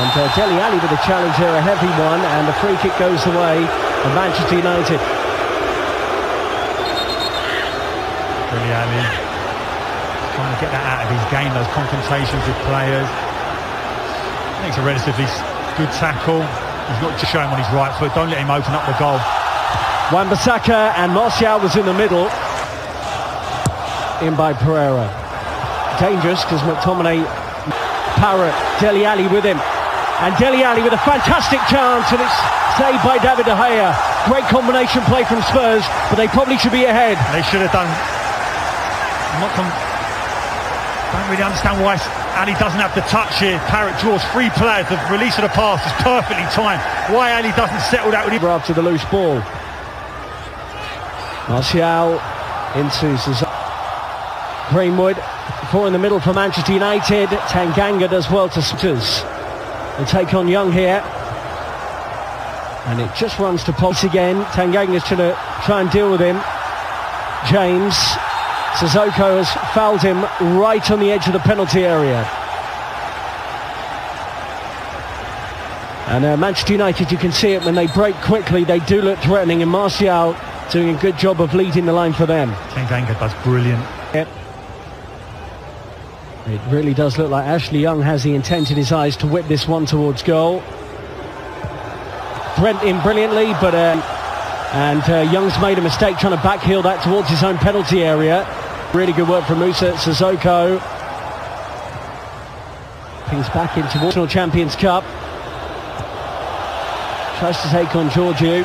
And uh, Dele Alli with a challenge here, a heavy one, and the free kick goes the way of Manchester United. Dele Alli trying to get that out of his game, those confrontations with players. I think it's a relatively good tackle. He's not just showing on his right foot. Don't let him open up the goal. Wan-Bissaka and Martial was in the middle. In by Pereira. Dangerous because McTominay, Parrott, Dele Alli with him. And Dele Alli with a fantastic chance and it's saved by David De Gea. Great combination play from Spurs, but they probably should be ahead. They should have done. I'm not com- don't really understand why Alli doesn't have the touch here. Parrott draws three players. The release of the pass is perfectly timed. Why Alli doesn't settle that with him? After the loose ball. Martial into Cesar. Greenwood. Four in the middle for Manchester United. Tanganga does well to Sutters. They take on Young here. And it just runs to Pulse again. Tanganga's trying to try and deal with him. James. Sissoko has fouled him right on the edge of the penalty area. And uh, Manchester United, you can see it when they break quickly, they do look threatening. And Martial doing a good job of leading the line for them. Tanganga does brilliant. Yep. It really does look like Ashley Young has the intent in his eyes to whip this one towards goal. Brent in brilliantly, but uh, and uh, Young's made a mistake trying to backheel that towards his own penalty area. Really good work from Musa Sissoko. Pings back into National Champions Cup. Tries to take on Georgiou.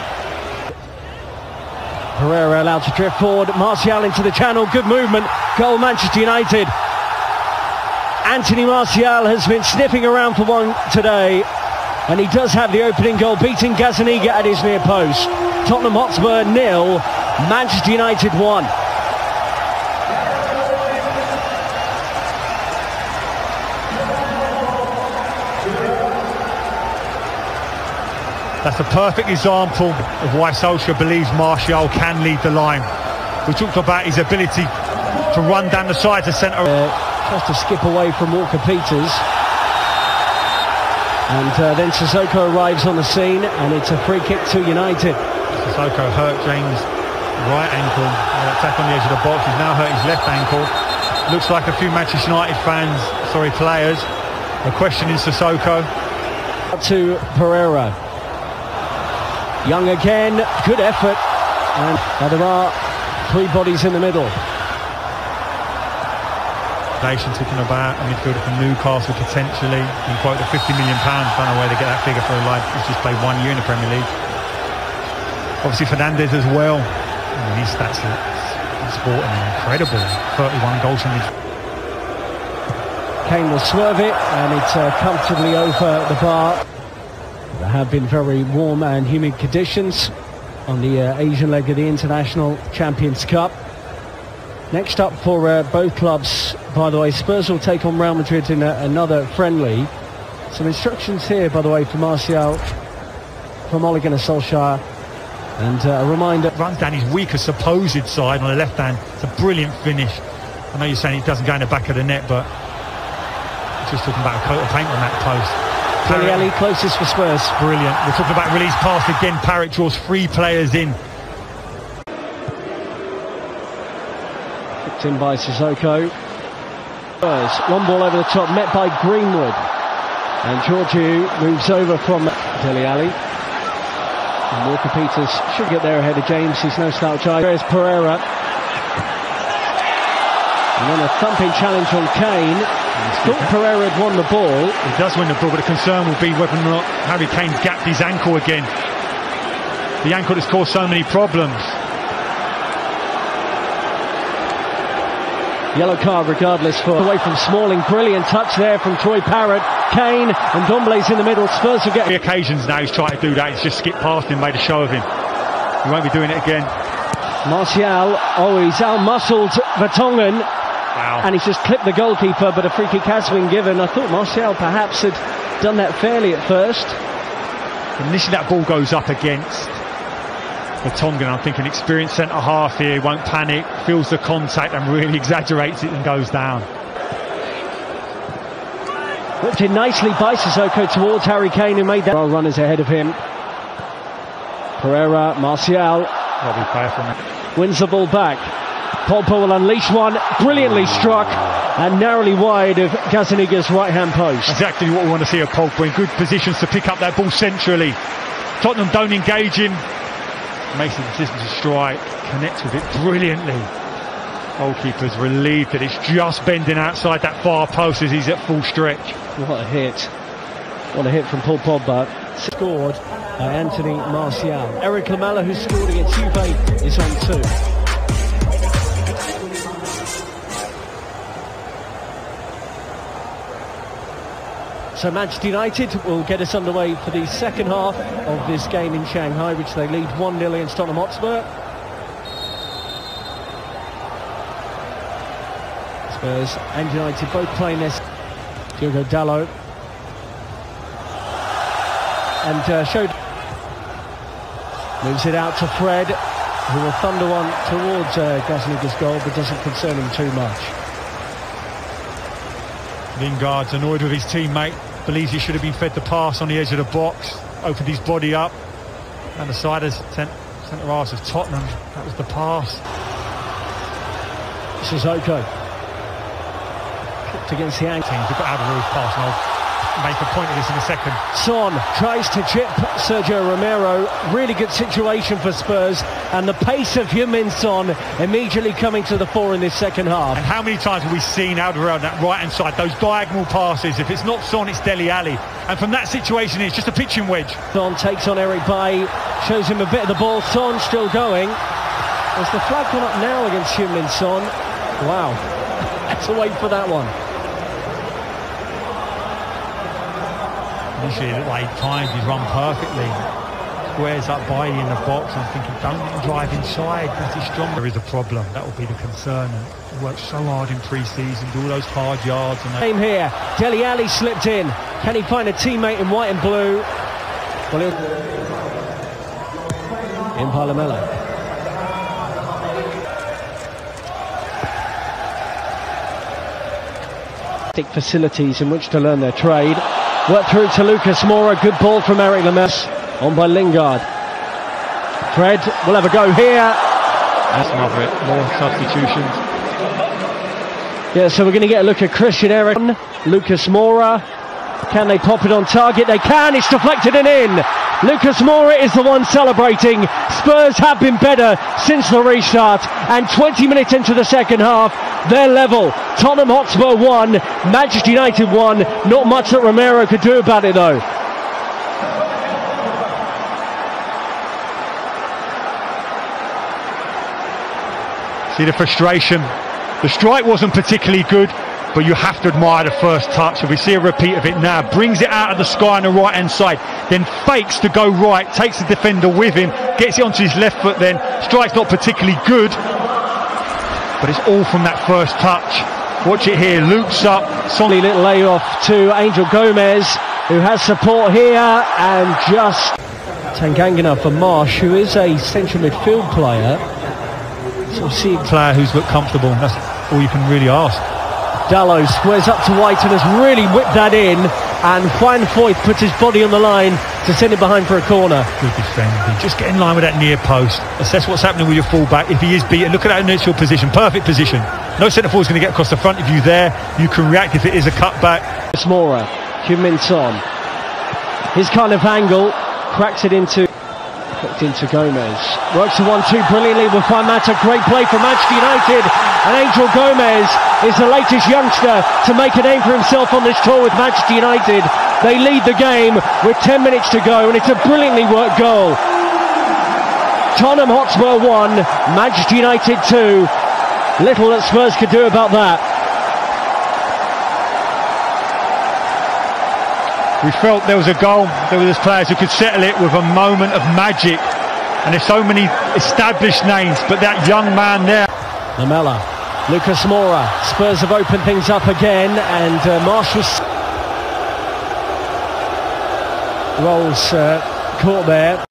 Pereira allowed to drift forward. Martial into the channel. Good movement. Goal Manchester United. Anthony Martial has been sniffing around for one today. And he does have the opening goal, beating Gazzaniga at his near post. Tottenham Hotspur nil, Manchester United one. That's a perfect example of why Solskjaer believes Martial can lead the line. We talked about his ability to run down the side to centre. Uh, tries to skip away from Walker Peters. And uh, then Sissoko arrives on the scene and it's a free kick to United. Sissoko hurt James' right ankle. Attack on the edge of the box. He's now hurt his left ankle. Looks like a few Manchester United fans, sorry, players, are questioning Sissoko. Up to Pereira. Young again, good effort. And now there are three bodies in the middle. Nation talking about a midfielder from Newcastle potentially. You quote the 50 million pounds. Don't know where they get that figure for a lad who's just played one year in the Premier League. Obviously Fernandez as well. I mean, his stats are sporting incredible. 31 goals from his Kane will swerve it and it's uh, comfortably over the bar. There have been very warm and humid conditions on the uh, Asian leg of the International Champions Cup. Next up for uh, both clubs, by the way, Spurs will take on Real Madrid in a, another friendly. Some instructions here, by the way, for Martial, from Ole Gunnar Solskjaer. And uh, a reminder... Runs down his weaker supposed side on the left hand. It's a brilliant finish. I know you're saying it doesn't go in the back of the net, but just talking about a coat of paint on that post. Dele Alli closest for Spurs. Brilliant. We're talking about release pass again. Parrott draws three players in. In by Sissoko. One ball over the top, met by Greenwood. And Georgiou moves over from Dele Alli. And Walker Peters should get there ahead of James. He's no slouch either. There's Pereira. And then a thumping challenge on Kane. Thought Pereira had won the ball. He does win the ball, but the concern will be whether or not Harry Kane gapped his ankle again. The ankle has caused so many problems. Yellow card regardless for away from Smalling. Brilliant touch there from Troy Parrott. Kane and Ndombele's in the middle. Spurs will get... Three occasions now he's tried to do that. He's just skipped past him, made a show of him. He won't be doing it again. Martial, oh he's out-muscled Vertonghen. Wow. And he's just clipped the goalkeeper, but a free kick has been given. I thought Martial perhaps had done that fairly at first. Initially that ball goes up against Vertonghen. I'm thinking experienced centre half here, won't panic, feels the contact and really exaggerates it and goes down. Whipped in nicely by Sissoko towards Harry Kane, who made that. Well, runners ahead of him. Pereira, Martial. Lovely play from him. Wins the ball back. Pogba will unleash one. Brilliantly struck and narrowly wide of Gazzaniga's right hand post. Exactly what we want to see of Pogba in good positions to pick up that ball centrally. Tottenham don't engage him. Makes the decision to strike. Connects with it brilliantly. Goalkeeper's relieved that it's just bending outside that far post as he's at full stretch. What a hit. What a hit from Paul Pogba. Scored by Anthony Martial. Eric Lamela, who scored against Juve, is on two. So Manchester United will get us underway for the second half of this game in Shanghai, which they lead 1-0 against Tottenham Hotspur. Spurs and United both playing this. Diogo Dalot. And uh, showed... Moves it out to Fred, who will thunder one towards uh, goal, but doesn't concern him too much. Lingard's annoyed with his teammate, believes he should have been fed the pass on the edge of the box, opened his body up, and the side has sent centre half of Tottenham. That was the pass. Sissoko. Kicked against the ankle. Have got to have a roof pass, I'll make a point of this in a second. Son tries to chip Sergio Romero. Really good situation for Spurs. And the pace of Heung-min Son immediately coming to the fore in this second half. And how many times have we seen Alderweireld on that right-hand side, those diagonal passes? If it's not Son, it's Dele Alli. And from that situation, it's just a pitching wedge. Son takes on Eric Bailly, shows him a bit of the ball. Son still going. Has the flag gone up now against Heung-min Son? Wow. Let's wait for that one. It looked like he timed his run perfectly. Squares up Bailly in the box. I'm thinking, don't let him drive inside. That is strong. There is a problem. That will be the concern. And worked so hard in pre-season, do all those hard yards. And Same here. Dele Alli slipped in. Can he find a teammate in white and blue? Well, in Palamela. facilities in which to learn their trade. Work through to Lucas Moura. Good ball from Eric Lamela. On by Lingard. Fred will have a go here. That's it. More substitutions. Yeah, so we're going to get a look at Christian Eriksen, Lucas Moura. Can they pop it on target? They can. It's deflected and in. Lucas Moura is the one celebrating. Spurs have been better since the restart. And 20 minutes into the second half, they're level. Tottenham Hotspur 1, Manchester United 1. Not much that Romero could do about it though. See the frustration. The strike wasn't particularly good, but you have to admire the first touch. If we see a repeat of it now, brings it out of the sky on the right hand side, then fakes to go right, takes the defender with him, gets it onto his left foot then. Strike's not particularly good, but it's all from that first touch. Watch it here, loops up. Solly little layoff to Angel Gomes, who has support here, and just Tangangana for Marsh, who is a central midfield player. So see a player who's looked comfortable. That's all you can really ask. Dalot squares up to White and has really whipped that in and Juan Foyth puts his body on the line to send it behind for a corner. Good defending. Just get in line with that near post. Assess what's happening with your fullback. If he is beaten, look at that initial position. Perfect position. No centre forward is going to get across the front of you there. You can react if it is a cutback. Moura, Heung-min Son. His kind of angle cracks it into Hooked into Gomes. Works the one-two brilliantly with Juan Mata. Great play from Manchester United. And Angel Gomes is the latest youngster to make a name for himself on this tour with Manchester United. They lead the game with 10 minutes to go, and it's a brilliantly worked goal. Tottenham Hotspur 1, Manchester United 2. Little that Spurs could do about that. We felt there was a goal. There were players who could settle it with a moment of magic. And there's so many established names, but that young man there. Lamela, Lucas Moura. Spurs have opened things up again, and uh, rolls uh, caught there.